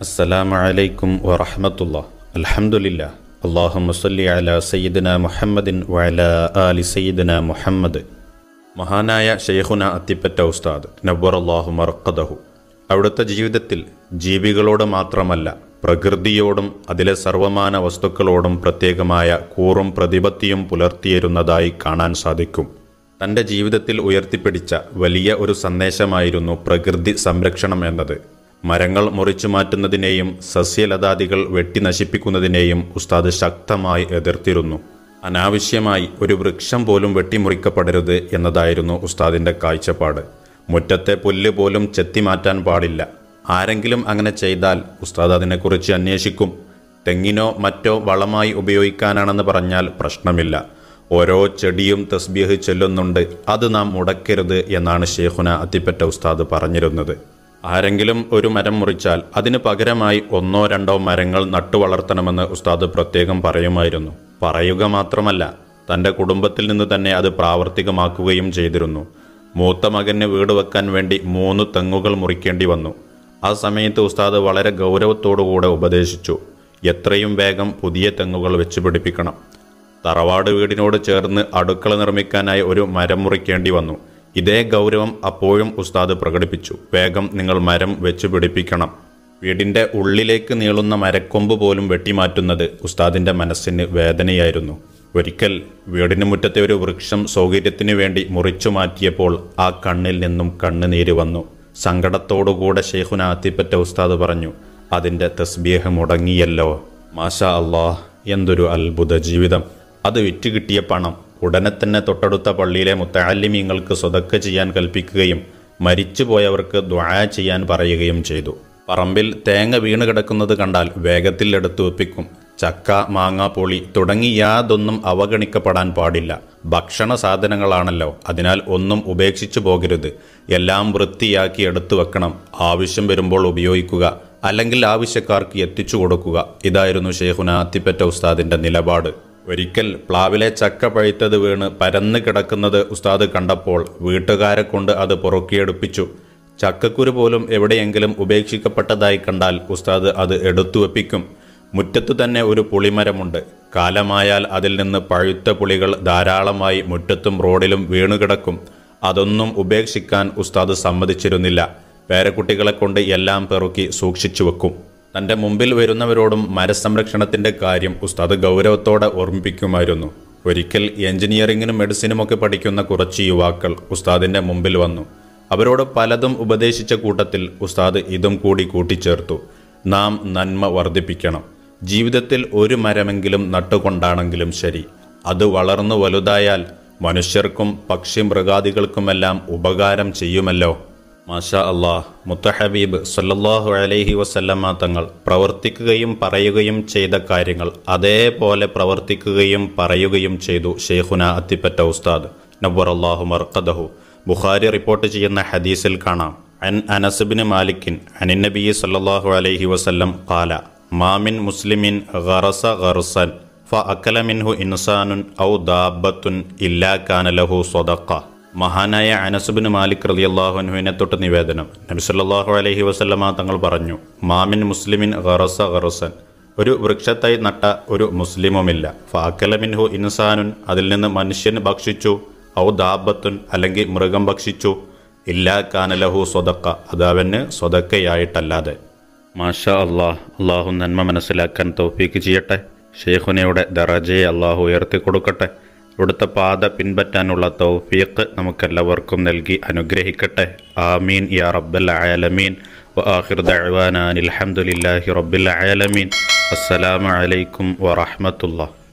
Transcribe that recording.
അസ്സലാമു അലൈക്കും വറഹമത്തുള്ള അൽഹമുല്ല അള്ളാഹു മുസല്ലി അല സയ്യിദന മുഹമ്മദിൻ വല അലി സയ്യിദന മുഹമ്മദ്. മഹാനായ ഷെയ്ഖുന അത്തിപ്പറ്റ ഉസ്താദ് നബ്ബർ അള്ളാഹു മറക്കദഹു. അവിടുത്തെ ജീവിതത്തിൽ ജീവികളോട് മാത്രമല്ല പ്രകൃതിയോടും അതിലെ സർവമാന വസ്തുക്കളോടും പ്രത്യേകമായ കൂറും പ്രതിപത്തിയും പുലർത്തിയിരുന്നതായി കാണാൻ സാധിക്കും. തന്റെ ജീവിതത്തിൽ ഉയർത്തിപ്പിടിച്ച വലിയ ഒരു സന്ദേശമായിരുന്നു പ്രകൃതി സംരക്ഷണം എന്നത്. മരങ്ങൾ മുറിച്ചു മാറ്റുന്നതിനെയും സസ്യലതാദികൾ വെട്ടി നശിപ്പിക്കുന്നതിനെയും ഉസ്താദ് ശക്തമായി എതിർത്തിരുന്നു. അനാവശ്യമായി ഒരു വൃക്ഷം പോലും വെട്ടിമുറിക്കപ്പെടരുത് എന്നതായിരുന്നു ഉസ്താദിന്റെ കാഴ്ചപ്പാട്. മുറ്റത്തെ പുല്ല് പോലും ചെത്തി മാറ്റാൻ പാടില്ല. ആരെങ്കിലും അങ്ങനെ ചെയ്താൽ ഉസ്താദ് അതിനെക്കുറിച്ച് അന്വേഷിക്കും. തെങ്ങിനോ മറ്റോ വളമായി ഉപയോഗിക്കാനാണെന്ന് പറഞ്ഞാൽ പ്രശ്നമില്ല. ഓരോ ചെടിയും തസ്ബീഹ് ചെല്ലുന്നുണ്ട്. അത് നാം മുടക്കരുത് എന്നാണ് ഷേഖുന അത്തിപ്പറ്റ ഉസ്താദ് പറഞ്ഞിരുന്നത്. ആരെങ്കിലും ഒരു മരം മുറിച്ചാൽ അതിന് പകരമായി ഒന്നോ രണ്ടോ മരങ്ങൾ നട്ടുവളർത്തണമെന്ന് ഉസ്താദ് പ്രത്യേകം പറയുമായിരുന്നു. പറയുക മാത്രമല്ല തന്റെ കുടുംബത്തിൽ നിന്ന് തന്നെ അത് പ്രാവർത്തികമാക്കുകയും ചെയ്തിരുന്നു. മൂത്ത മകന് വീട് വെക്കാൻ വേണ്ടി മൂന്ന് തെങ്ങുകൾ മുറിക്കേണ്ടി വന്നു. ആ സമയത്ത് ഉസ്താദ് വളരെ ഗൗരവത്തോടുകൂടെ ഉപദേശിച്ചു. എത്രയും വേഗം പുതിയ തെങ്ങുകൾ വെച്ച് പിടിപ്പിക്കണം. തറവാട് വീടിനോട് ചേർന്ന് അടുക്കള നിർമ്മിക്കാനായി ഒരു മരം മുറിക്കേണ്ടി വന്നു. ഇതേ ഗൗരവം അപ്പോഴും ഉസ്താദ് പ്രകടിപ്പിച്ചു. വേഗം നിങ്ങൾ മരം വെച്ച് പിടിപ്പിക്കണം. വീടിന്റെ ഉള്ളിലേക്ക് നീളുന്ന മരക്കൊമ്പ് പോലും വെട്ടിമാറ്റുന്നത് ഉസ്താദിന്റെ മനസ്സിന് വേദനയായിരുന്നു. ഒരിക്കൽ വീടിന് മുറ്റത്തെ ഒരു വൃക്ഷം സൗകര്യത്തിനു വേണ്ടി മുറിച്ചു മാറ്റിയപ്പോൾ ആ കണ്ണിൽ നിന്നും കണ്ണുനീര് വന്നു. സങ്കടത്തോടുകൂടെ ഷെയ്ഖുന അത്തിപ്പറ്റ ഉസ്താദ് പറഞ്ഞു അതിന്റെ തസ്ബീഹ് മുടങ്ങിയല്ലോ. മാഷാ അള്ളാഹ് എന്തൊരു അത്ഭുത ജീവിതം. അത് വിറ്റുകിട്ടിയ പണം ഉടനെ തന്നെ തൊട്ടടുത്ത പള്ളിയിലെ മുത്താലിമീങ്ങൾക്ക് സ്വതക്ക ചെയ്യാൻ കൽപ്പിക്കുകയും മരിച്ചുപോയവർക്ക് ദ്വായ ചെയ്യാൻ പറയുകയും ചെയ്തു. പറമ്പിൽ തേങ്ങ വീണ് കിടക്കുന്നത് കണ്ടാൽ വേഗത്തിൽ എടുത്തു വെപ്പിക്കും ചക്ക മാങ്ങ പൊളി തുടങ്ങി യാതൊന്നും അവഗണിക്കപ്പെടാൻ പാടില്ല. ഭക്ഷണ സാധനങ്ങളാണല്ലോ. അതിനാൽ ഒന്നും ഉപേക്ഷിച്ചു പോകരുത്. എല്ലാം വൃത്തിയാക്കി എടുത്തു വെക്കണം. ആവശ്യം വരുമ്പോൾ ഉപയോഗിക്കുക. അല്ലെങ്കിൽ ആവശ്യക്കാർക്ക് എത്തിച്ചു കൊടുക്കുക. ഇതായിരുന്നു ഷെയ്ഖുന അത്തിപ്പറ്റ ഉസ്താദിന്റെ നിലപാട്. ഒരിക്കൽ പ്ലാവിലെ ചക്ക പഴുത്തത് വീണ് പരന്ന് കിടക്കുന്നത് ഉസ്താദ് കണ്ടപ്പോൾ വീട്ടുകാരെ കൊണ്ട് അത് പുറക്കിയെടുപ്പിച്ചു. ചക്കക്കുരു പോലും എവിടെയെങ്കിലും ഉപേക്ഷിക്കപ്പെട്ടതായി കണ്ടാൽ ഉസ്താദ് അത് എടുത്തു വെപ്പിക്കും. മുറ്റത്തു തന്നെ ഒരു പുളിമരമുണ്ട്. കാലമായാൽ അതിൽ നിന്ന് പഴുത്ത പുളികൾ ധാരാളമായി മുറ്റത്തും റോഡിലും വീണുകിടക്കും. അതൊന്നും ഉപേക്ഷിക്കാൻ ഉസ്താദ് സമ്മതിച്ചിരുന്നില്ല. പേരക്കുട്ടികളെ കൊണ്ട് എല്ലാം പെറുക്കി സൂക്ഷിച്ചു വെക്കും. തന്റെ മുമ്പിൽ വരുന്നവരോടും മരസംരക്ഷണത്തിന്റെ കാര്യം ഉസ്താദ് ഗൗരവത്തോടെ ഓർമ്മിപ്പിക്കുമായിരുന്നു. ഒരിക്കൽ എഞ്ചിനീയറിംഗിനും മെഡിസിനുമൊക്കെ പഠിക്കുന്ന കുറച്ച് യുവാക്കൾ ഉസ്താദിന്റെ മുമ്പിൽ വന്നു. അവരോട് പലതും ഉപദേശിച്ച കൂട്ടത്തിൽ ഉസ്താദ് ഇതും കൂടി കൂട്ടിച്ചേർത്തു. നാം നന്മ വർദ്ധിപ്പിക്കണം. ജീവിതത്തിൽ ഒരു മരമെങ്കിലും നട്ടുകൊണ്ടാണെങ്കിലും ശരി. അത് വളർന്നു വലുതായാൽ മനുഷ്യർക്കും പക്ഷി മൃഗാദികൾക്കുമെല്ലാം ഉപകാരം ചെയ്യുമല്ലോ. മാഷ അള്ളാഹ് മുത്തഹബീബ് സല്ലാഹു അലൈഹി വസല്ലമ്മ തങ്ങൾ പ്രവർത്തിക്കുകയും പറയുകയും ചെയ്ത കാര്യങ്ങൾ അതേപോലെ പ്രവർത്തിക്കുകയും പറയുകയും ചെയ്തു ഷെയ്ഖുന അത്തിപ്പറ്റ ഉസ്താദ്. നബർ അള്ളാഹു മർക്കദഹു ബുഖാരി റിപ്പോർട്ട് ചെയ്യുന്ന ഹദീസിൽ കാണാം. അൻ അനസുബിന് മാലിക്കിൻ അനിൻ നബി സല്ലാഹു അലൈഹി വസല്ലം ഖാല മാമിൻ മുസ്ലിമിൻ ഖറസ ഗർസൻ ഫ അക്കലമിൻഹു ഇൻസാനുൻ ഔ ദാബത്തുൻ ഇല്ലാ കാനലഹു സ്വതക്ക മഹാനായ അനസുബിന് മാലിക് റളിയല്ലാഹുവിനെ തൊട്ട് നിവേദനം. നബി സല്ലല്ലാഹു അലൈഹി വസല്ലമ തങ്ങൾ പറഞ്ഞു മാമിൻ മുസ്ലിമിൻ ഖറസ ഖറുസൻ ഒരു വൃക്ഷത്തായി നട്ട ഒരു മുസ്ലിമുമില്ല. ഫ മിൻഹു ഇൻസാനുൻ അതിൽ നിന്ന് മനുഷ്യൻ ഭക്ഷിച്ചു ഔ ദാബത്തുൻ അല്ലെങ്കിൽ മൃഗം ഭക്ഷിച്ചു ഇല്ലാ കാനലഹു സ്വതക്ക അത് അവന് സ്വതക്കയായിട്ടല്ലാതെ മാഷാ അള്ളാഹ് അള്ളാഹു നന്മ മനസ്സിലാക്കാൻ തൗഫീക്ക് ചെയ്യട്ടെ. ഷെയ്ഖുനയുടെ ദറജയെ അള്ളാഹു ഉയർത്തി കൊടുക്കട്ടെ. ഇവിടുത്തെ പാത പിൻപറ്റാനുള്ള തൗഫീഖ് നമുക്കെല്ലാവർക്കും നൽകി അനുഗ്രഹിക്കട്ടെ. ആമീൻ യാ റബ്ബൽ ആലമീൻ. വ ദഅ്വാനാ അനിൽ അൽഹംദുലില്ലാഹി റബ്ബിൽ ആലമീൻ. അസ്സലാമു അലൈക്കും വറഹ്മത്തുള്ളാഹി.